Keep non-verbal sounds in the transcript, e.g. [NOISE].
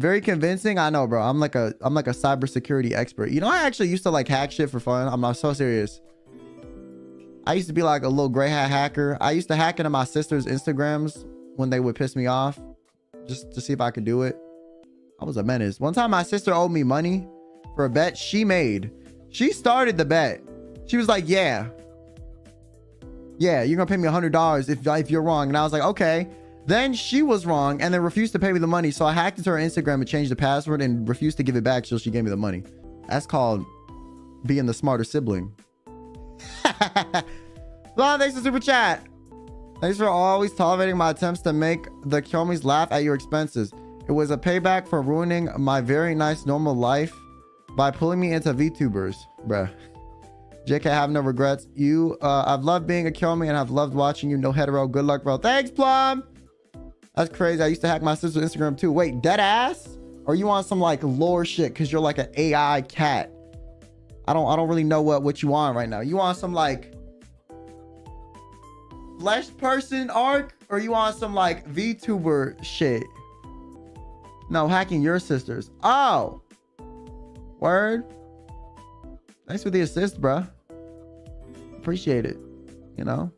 Very convincing. I know, bro. I'm like a I'm like a cybersecurity expert. You know, I actually used to like hack shit for fun. I'm not so serious. I used to be like a little gray hat hacker. I used to hack into my sister's Instagrams when they would piss me off, just to see if I could do it. I was a menace. One time, my sister owed me money for a bet she made. She started the bet. She was like, "Yeah, yeah, you're gonna pay me a hundred dollars if if you're wrong." And I was like, "Okay." Then she was wrong and then refused to pay me the money. So I hacked into her Instagram and changed the password and refused to give it back till she gave me the money. That's called being the smarter sibling. [LAUGHS] Well, thanks for super chat. Thanks for always tolerating my attempts to make the Kyomis laugh at your expenses. It was a payback for ruining my very nice normal life by pulling me into VTubers, bruh. JK, have no regrets. You, uh, I've loved being a Kyomi and I've loved watching you. No hetero. Good luck, bro. Thanks, Plum. That's crazy. I used to hack my sister's Instagram too. Wait, dead ass? Or you want some like lore shit because you're like an AI cat? I don't I don't really know what what you want right now. You want some like flesh person arc or you want some like VTuber shit? No, hacking your sisters. Oh. Word. Thanks for the assist, bruh. Appreciate it. You know?